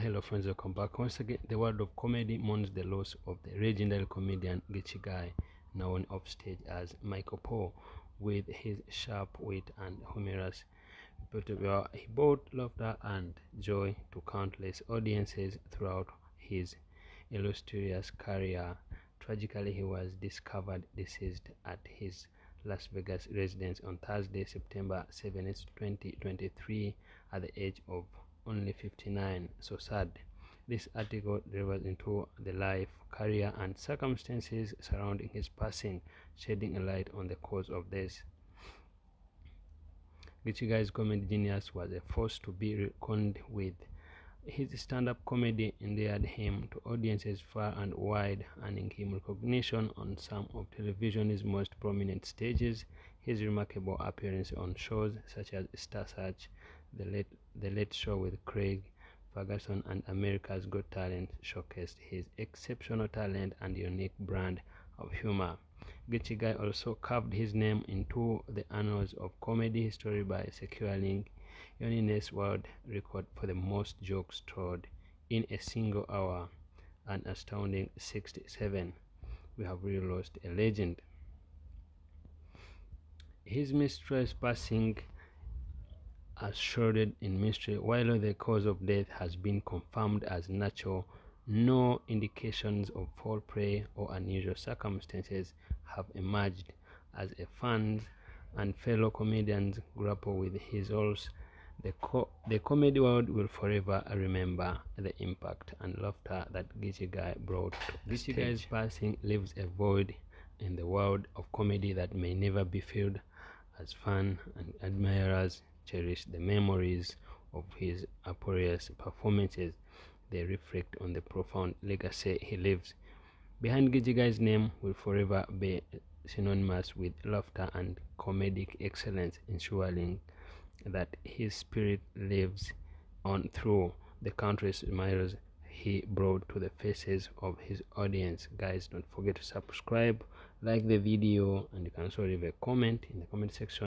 Hello friends, welcome back. Once again, the world of comedy mourns the loss of the legendary comedian Geechy Guy, known off stage as Michael Paul, with his sharp wit and humorous repertoire. He brought laughter and joy to countless audiences throughout his illustrious career. Tragically, he was discovered deceased at his Las Vegas residence on Thursday, September 7, 2023, at the age of only 59 so sad. This article delves into the life career and circumstances surrounding his passing shedding a light on the cause of this Guy's comedy genius was a force to be reckoned with. His stand-up comedy endeared him to audiences far and wide, earning him recognition on some of television's most prominent stages. His remarkable appearance on shows such as Star Search, The Late, the Late Show with Craig Ferguson, and America's Got Talent showcased his exceptional talent and unique brand of humor. Geechy Guy also carved his name into the annals of comedy history by securing Guinness World Record for the most jokes told in a single hour, an astounding 67. We have really lost a legend. His mistress passing as shrouded in mystery, while the cause of death has been confirmed as natural. No indications of foul play or unusual circumstances have emerged as a fans and fellow comedians grapple with his roles the, co the comedy world will forever remember the impact and laughter that Geechy Guy brought. Geechy Guy's passing leaves a void in the world of comedy that may never be filled as fans and admirers cherish the memories of his uproarious performances. They reflect on the profound legacy he leaves. Behind Guy's name will forever be synonymous with laughter and comedic excellence, ensuring that his spirit lives on through the countless smiles he brought to the faces of his audience guys don't forget to subscribe like the video and you can also leave a comment in the comment section